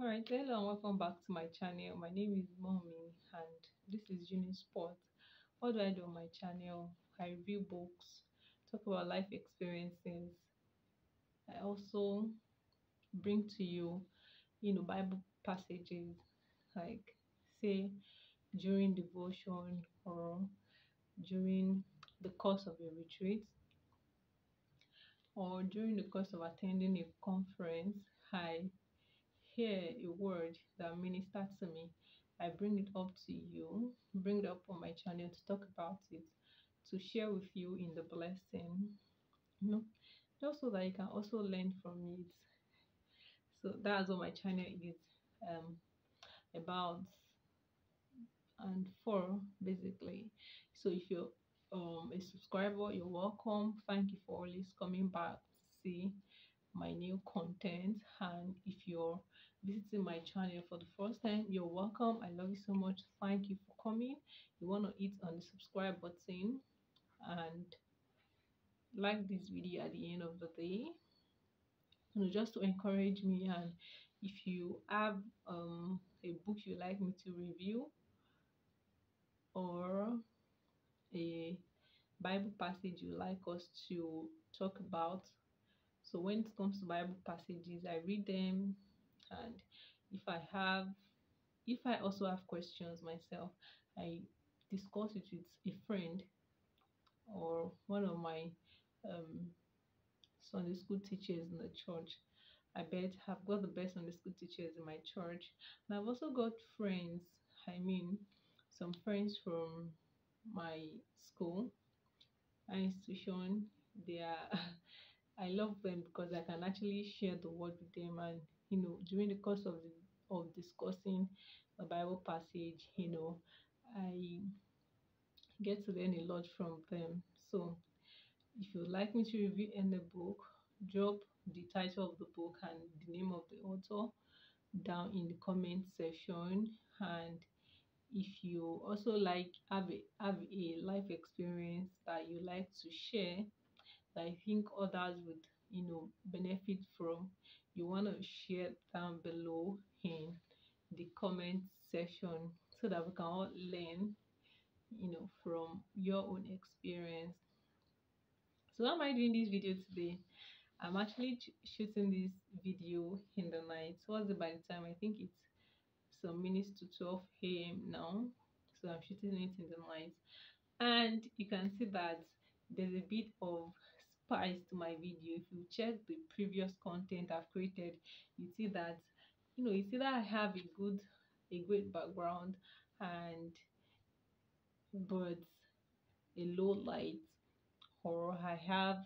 Alright, hello and welcome back to my channel. My name is Mommy and this is Uni Sport. What do I do on my channel? I review books, talk about life experiences. I also bring to you, you know, Bible passages like say during devotion or during the course of a retreat or during the course of attending a conference. I hear a word that ministers to me, I bring it up to you, bring it up on my channel to talk about it, to share with you in the blessing, you know, just so that you can also learn from it. So that's what my channel is um, about and for basically. So if you're um, a subscriber, you're welcome. Thank you for always coming back to see my new content and if you're visiting my channel for the first time you're welcome. I love you so much. Thank you for coming. You want to hit on the subscribe button and like this video at the end of the day. You know just to encourage me and if you have um a book you like me to review or a bible passage you like us to talk about. So when it comes to Bible passages, I read them and if I have if I also have questions myself, I discuss it with a friend or one of my um, Sunday school teachers in the church. I bet I've got the best Sunday school teachers in my church. And I've also got friends, I mean, some friends from my school, institution. They are I love them because I can actually share the word with them and you know during the course of the, of discussing a Bible passage, you know, I get to learn a lot from them. So if you'd like me to review any book, drop the title of the book and the name of the author down in the comment section and if you also like have a have a life experience that you like to share that I think others would, you know, benefit from, you want to share down below in the comment section so that we can all learn, you know, from your own experience. So why am I doing this video today? I'm actually shooting this video in the night. What's it by the time? I think it's some minutes to 12 a.m. now. So I'm shooting it in the night. And you can see that there's a bit of spice to my video. If you check the previous content i've created you see that you know you see that i have a good a great background and but a low light or i have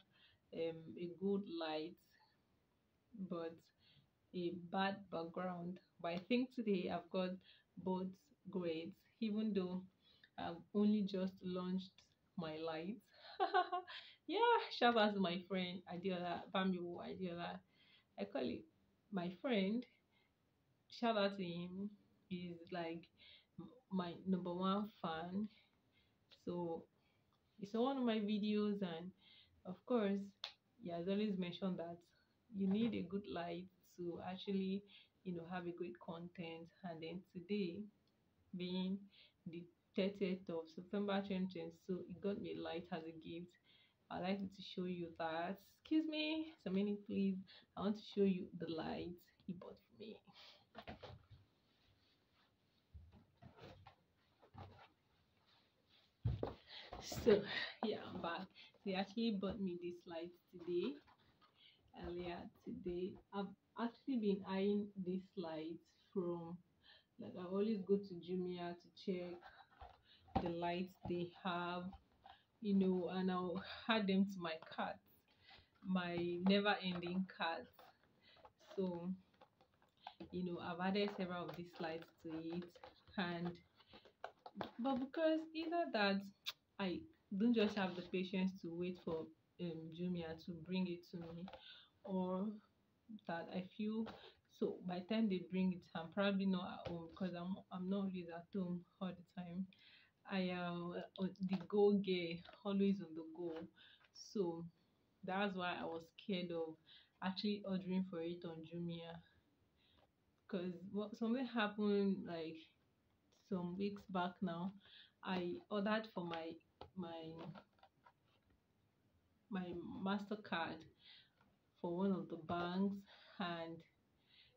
um, a good light but a bad background. But i think today i've got both grades even though i've only just launched my lights yeah, shout out to my friend Adiola Bamiwo Adiola. I call it my friend. Shout out to him. He's like my number one fan. So he saw one of my videos and of course he has always mentioned that you need a good light to actually you know have a great content and then today being the 30th of September 2020 so he got me a light as a gift I'd like to show you that. Excuse me, so many please. I want to show you the light he bought for me. So yeah, I'm back. He actually bought me this light today. Earlier today, I've actually been eyeing this light from like I always go to Jumia to check the lights they have you know, and I'll add them to my cart, my never ending cart. So, you know, I've added several of these slides to it, and but because either that I don't just have the patience to wait for um, Jumia to bring it to me, or that I feel so by the time they bring it, I'm probably not at home because I'm I'm not always at home all the time. I am uh, the go girl, always on the go. So that's why I was scared of actually ordering for it on Jumia. because what something happened like some weeks back now. I ordered for my my my Mastercard for one of the banks, and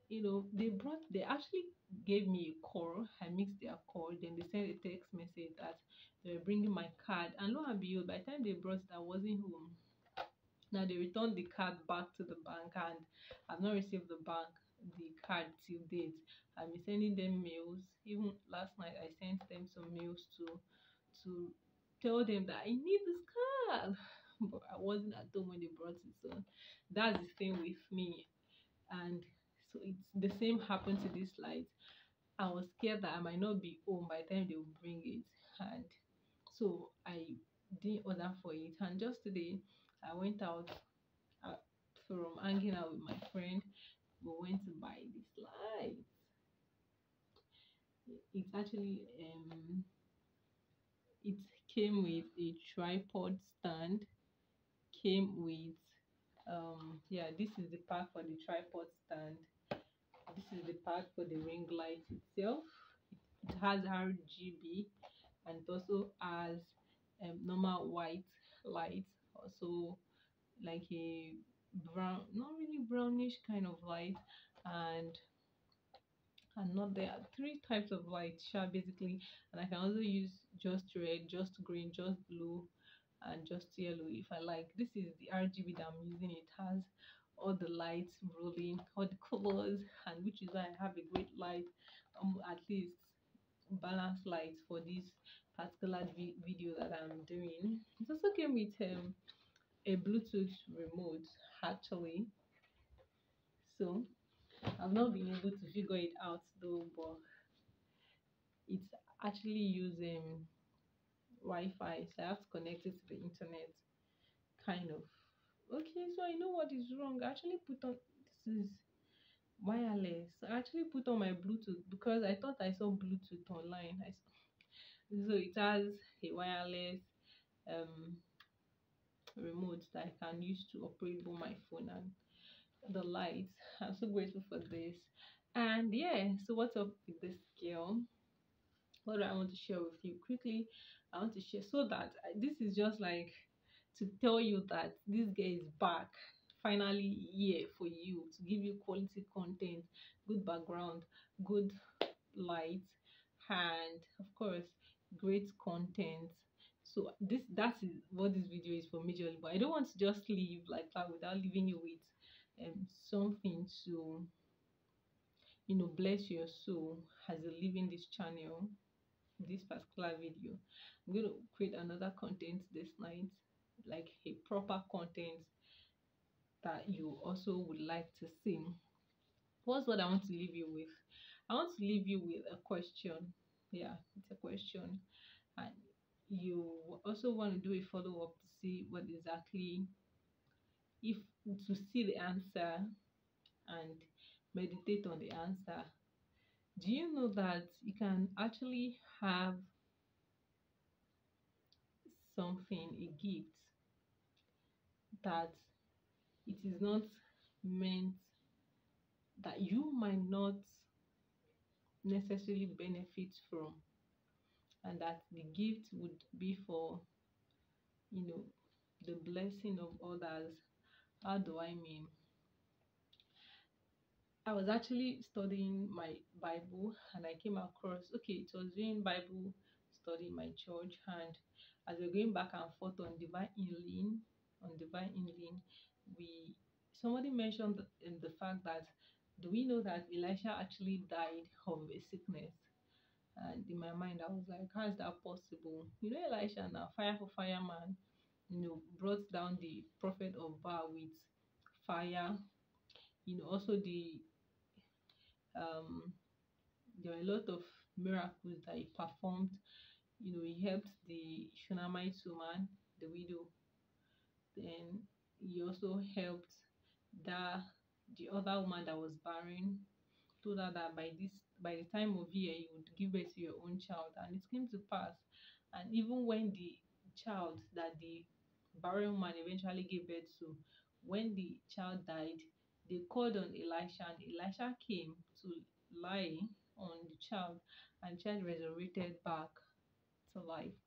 you know they brought they actually gave me a call. I mixed their call, then they sent a text message that they were bringing my card, and lo and behold, by the time they brought it, I wasn't home. Now they returned the card back to the bank, and I've not received the bank the card till date. I've been sending them mails. Even last night, I sent them some mails to to tell them that I need this card, but I wasn't at home when they brought it. So that's the thing with me, and so it's the same happened to this light. I was scared that I might not be home by the time they would bring it, and so I didn't order for it. And just today, I went out uh, from hanging out with my friend. We went to buy this light. It's actually um, it came with a tripod stand. Came with um, yeah, this is the pack for the tripod stand. This is the pack for the ring light itself. It, it has RGB and it also has um, normal white light. Also like a brown not really brownish kind of light. And and not there are three types of light sure basically. And i can also use just red just green just blue and just yellow if i like. This is the rgb that i'm using. It has all the lights rolling all the colors and which is why i have a great light um, at least balanced light for this particular vi video that i'm doing. It also came with um, a bluetooth remote actually. So i've not been able to figure it out though but it's actually using wi-fi so i have to connect it to the internet kind of okay so i know what is wrong i actually put on this is wireless i actually put on my bluetooth because i thought i saw bluetooth online I, so it has a wireless um remote that I can use to operate both my phone and the lights. I'm so grateful for this. And yeah, so what's up with this girl? What do I want to share with you quickly? I want to share so that this is just like to tell you that this guy is back. Finally here for you to give you quality content, good background, good light, and of course, great content. So this that is what this video is for majorly. But i don't want to just leave like that without leaving you with um something to you know bless your soul as you in this channel this particular video. I'm going to create another content this night like a proper content that you also would like to see. What's what i want to leave you with? I want to leave you with a question. Yeah it's a question. And you also want to do a follow up to see what exactly if to see the answer and meditate on the answer. Do you know that you can actually have something a gift that it is not meant that you might not necessarily benefit from and that the gift would be for you know the blessing of others. How do i mean? I was actually studying my bible and i came across okay it was doing bible study in my church and as we're going back and forth on divine healing on divine healing we somebody mentioned in the fact that do we know that elisha actually died of a sickness and in my mind, I was like, how is that possible? You know, Elisha now, fire for fire man, you know, brought down the prophet of Baal with fire. You know, also the um there were a lot of miracles that he performed. You know, he helped the Shunammite woman, the widow. Then he also helped that the other woman that was barren told her that by this by the time of year you would give birth to your own child. And it came to pass. And even when the child that the barren woman eventually gave birth to when the child died they called on elisha. And elisha came to lie on the child. And child resurrected back to life.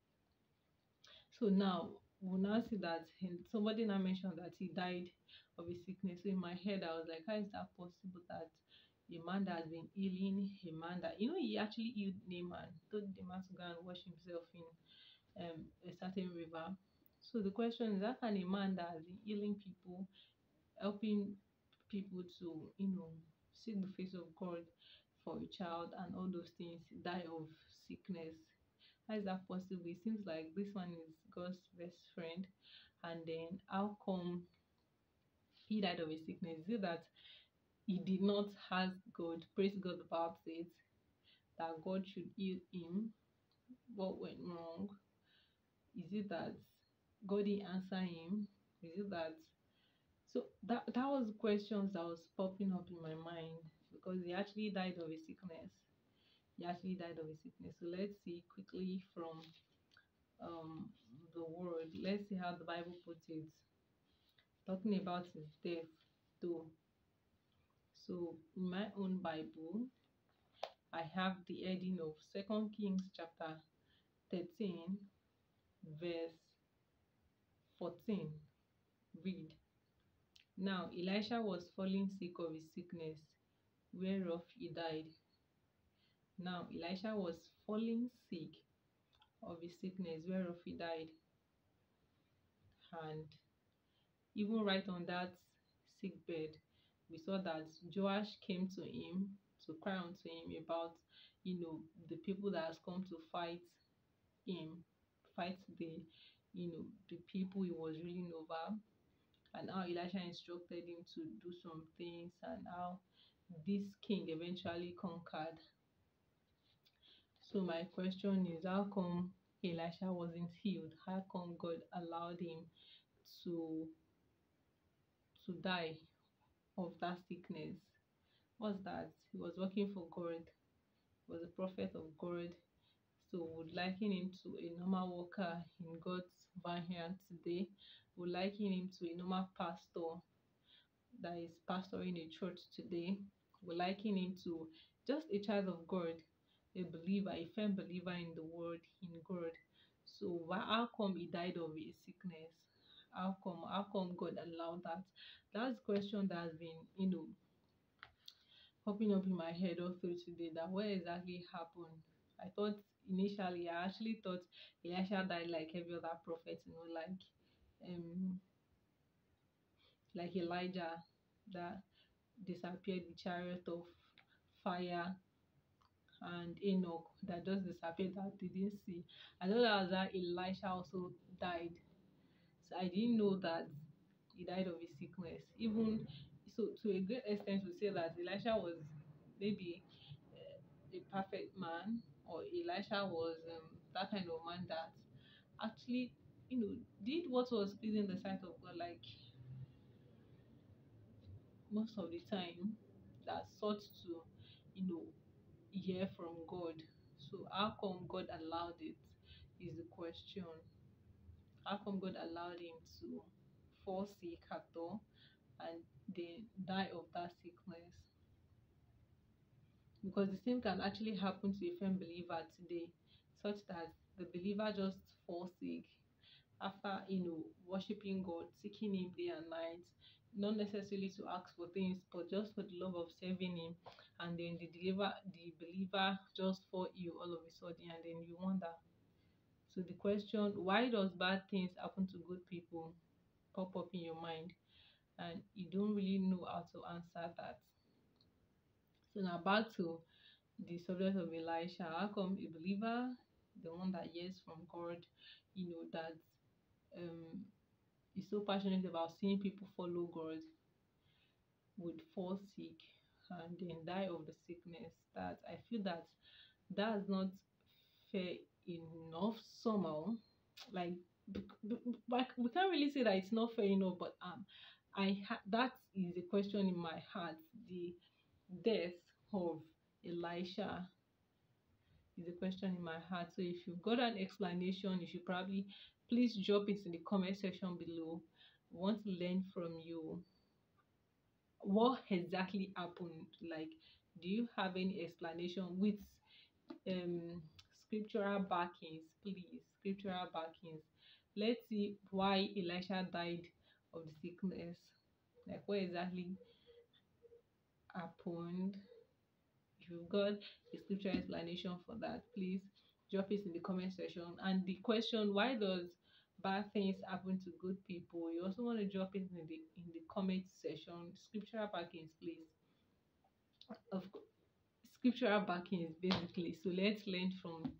So now we'll now see that somebody now mentioned that he died of a sickness. So in my head, I was like, how is that possible that a man that has been healing a man that you know he actually healed Naaman, told the man to go and wash himself in um, a certain river. So the question is, how can a man that has been healing people, helping people to you know seek the face of God for a child and all those things die of sickness? How is that possible? It seems like this one is God's best friend, and then how come he died of a sickness? Is it that he did not ask God, praise God about it, that God should heal him? What went wrong? Is it that God didn't answer him? Is it that so that that was questions that was popping up in my mind because he actually died of a sickness. He actually died of a sickness. So let's see quickly from um the word. Let's see how the Bible puts it. Talking about his death too. So in my own Bible, I have the heading of Second Kings chapter 13, verse 14. Read. Now Elisha was falling sick of his sickness, whereof he died. Now Elisha was falling sick of his sickness, whereof he died. And even right on that sick bed, we saw that Joash came to him to cry unto him about, you know, the people that has come to fight him, fight the, you know, the people he was ruling over, and how Elisha instructed him to do some things, and how this king eventually conquered. So my question is, how come Elisha wasn't healed? How come God allowed him to to die of that sickness? What's that? He was working for God, he was a prophet of God. So would liken him to a normal worker in God's vineyard today. Would liken him to a normal pastor that is pastoring a church today. Would liken him to just a child of God, a believer, a firm believer in the word, in God. So why how come he died of a sickness? How come how come God allowed that? That's question that has been, you know, popping up in my head all through today that what exactly happened. I thought initially I actually thought Elisha died like every other prophet, you know, like um like Elijah that disappeared the chariot of fire and Enoch that just disappeared that didn't see. I thought that that Elisha also died. So I didn't know that he died of a sickness. Even so, to a great extent, we say that Elisha was maybe uh, a perfect man, or Elisha was um, that kind of man that actually, you know, did what was pleasing the sight of God, like most of the time, that sought to, you know, hear from God. So how come God allowed it? Is the question. How come God allowed him to fall sick at all and then die of that sickness? Because the same can actually happen to a firm believer today, such that the believer just falls sick after you know worshiping God, seeking Him day and night, not necessarily to ask for things, but just for the love of serving Him, and then the believer, the believer just for you all of a sudden, and then you wonder. So the question, why does bad things happen to good people, pop up in your mind, and you don't really know how to answer that. So now back to the subject of Elisha. How come a believer, the one that hears from God, you know, that um is so passionate about seeing people follow God would fall sick and then die of the sickness. That I feel that that's not fair enough somehow. Like we can't really say that it's not fair enough, but um I ha- that is a question in my heart. The death of Elisha is a question in my heart. So if you've got an explanation, you should probably please drop it in the comment section below. I want to learn from you. What exactly happened? Like do you have any explanation with um scriptural backings please scriptural backings let's see why elisha died of the sickness like what exactly happened if you've got a scriptural explanation for that please drop it in the comment section. And the question why does bad things happen to good people? You also want to drop it in the in the comment section. Scriptural backings please. Of scriptural backings basically. So let's learn from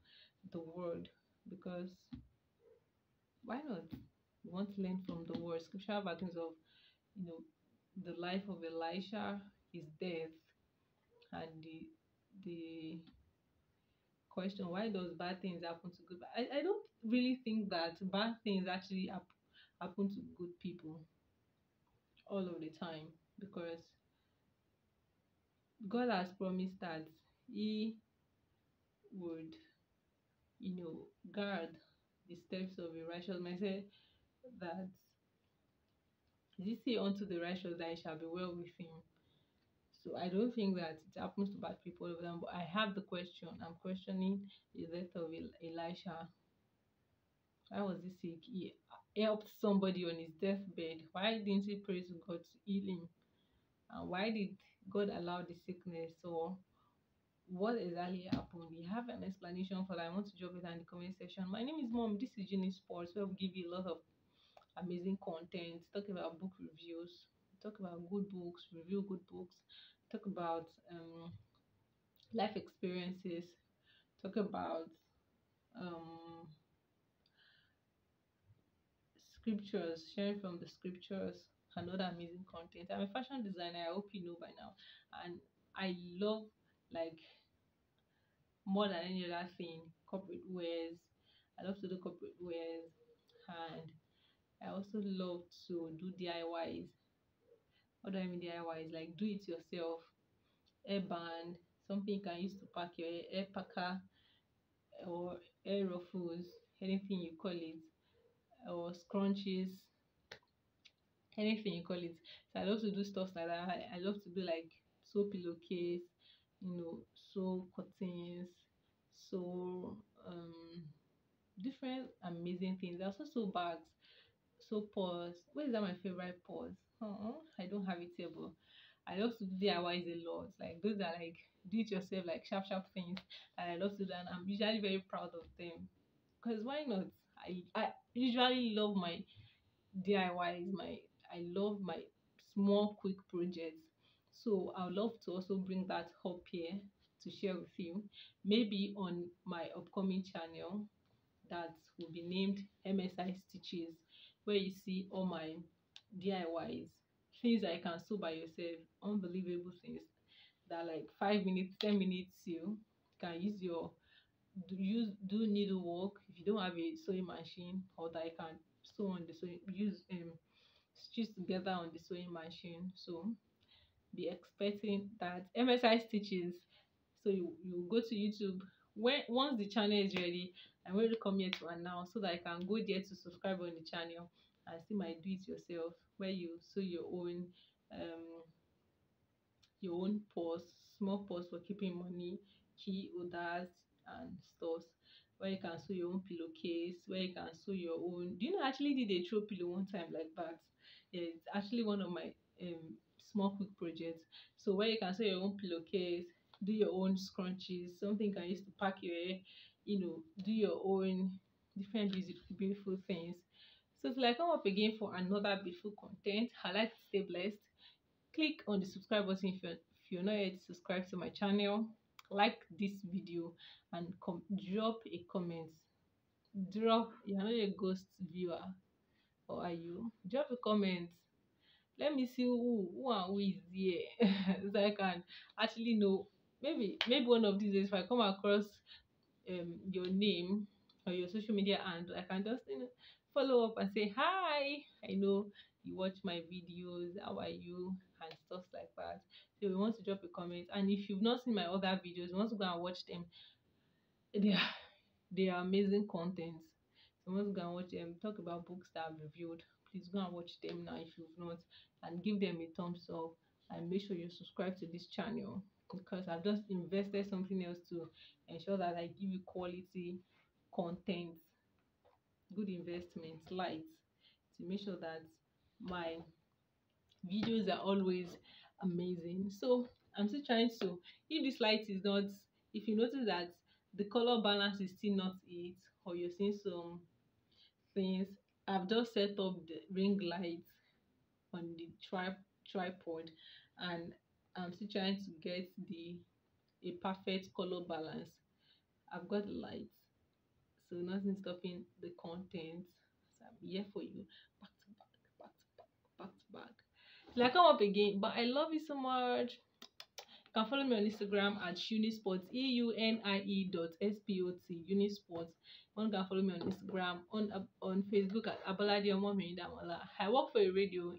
the word. Because why not? We want to learn from the word. Scriptural backings of you know the life of elisha his death and the the question why does bad things happen to good I, I don't really think that bad things actually hap- happen to good people all of the time because God has promised that He would, you know, guard the steps of a righteous man. say that He say unto the righteous that it shall be well with him. So I don't think that it happens to bad people. But I have the question. I'm questioning the death of Elisha. Why was he sick? He helped somebody on his deathbed. Why didn't he pray to God to heal him? And why did God allow the sickness? So what exactly happened? We have an explanation for that. I want to drop it in the comment section. My name is Mom. This is Genie Sports, We'll give you a lot of amazing content. Talk about book reviews. Talk about good books. Review good books. Talk about um, life experiences. Talk about um, scriptures, sharing from the scriptures, and other amazing content. I'm a fashion designer. I hope you know by now, and I love like more than any other thing corporate wears. I love to do corporate wears, and I also love to do DIYs. What do I mean DIYs? Like do it yourself, hair band, something you can use to pack your hair packer, or hair ruffles, anything you call it, or scrunchies, anything you call it. So I love to do stuff like that. I, love to do like sew pillowcase, you know, sew curtains, sew um different amazing things. I also sew bags, sew purse. What is that my favorite purse? Uh I don't have here, but I love to do DIYs a lot. Like those are like do it yourself, like sharp sharp things. And I love to do and I'm usually very proud of them. Because why not? I I usually love my DIYs, my I love my small quick projects. So I would love to also bring that up here to share with you. Maybe on my upcoming channel that will be named MSI Stitches, where you see all my DIYs, things that you can sew by yourself, unbelievable things that like five minutes, ten minutes you can use your do use do needlework if you don't have a sewing machine or that you can sew on the sewing use um stitch together on the sewing machine. So be expecting that MSI stitches. So you, you go to YouTube when once the channel is ready, I'm going to come here to announce so that I can go there to subscribe on the channel and see my do it yourself where you sew your own um your own purse, small purse for keeping money, key holders and stuff. Where you can sew your own pillowcase, where you can sew your own. Do you know I actually did a throw pillow one time like that? Yeah, it's actually one of my um small quick projects. So where you can sew your own pillowcase, do your own scrunchies, something can use to pack your hair, you know, do your own different beautiful things. So till I come up again for another beautiful content, I like to stay blessed. Click on the subscribe button if you're if you're not yet subscribed to my channel. Like this video and com- drop a comment. Drop you're not a ghost viewer or are you? Drop a comment let me see who who and who is here, so I can actually know maybe maybe one of these days if I come across um your name or your social media and I can just you know follow up and say hi I know you watch my videos how are you? and stuff like that. So we want to drop a comment. And if you've not seen my other videos you want to go and watch them. They are they are amazing contents. So once go and watch them. Talk about books that I've reviewed. Please go and watch them now if you've not and give them a thumbs up. And make sure you subscribe to this channel because I've just invested something else to ensure that I give you quality content, good investments, light to make sure that my videos are always amazing. So I'm still trying to, if this light is not, if you notice that the color balance is still not it, or you're seeing some things, I've just set up the ring light on the tri- tripod and I'm still trying to get the a perfect color balance. I've got lights, so nothing stopping the content. So I'm here for you, back to back, back to back, back to back. Till I come up again, but I love you so much. You can follow me on Instagram at Unisports, E U N I E dot S P O T, Unisports. One can follow me on Instagram, on on Facebook at Abolade Omomidamola. I work for a radio,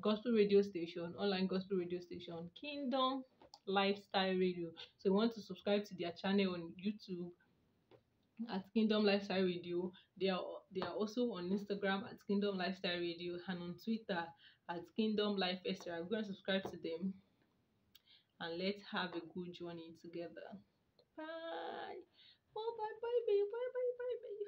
gospel radio station, online gospel radio station, Kingdom Lifestyle Radio. So you want to subscribe to their channel on YouTube at Kingdom Lifestyle Radio. They are they are also on Instagram at Kingdom Lifestyle Radio and on Twitter at Kingdom Life Extra. Go and subscribe to them and let's have a good journey together. Bye. Oh bye bye baby. Bye bye bye baby.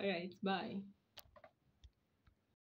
Alright, bye.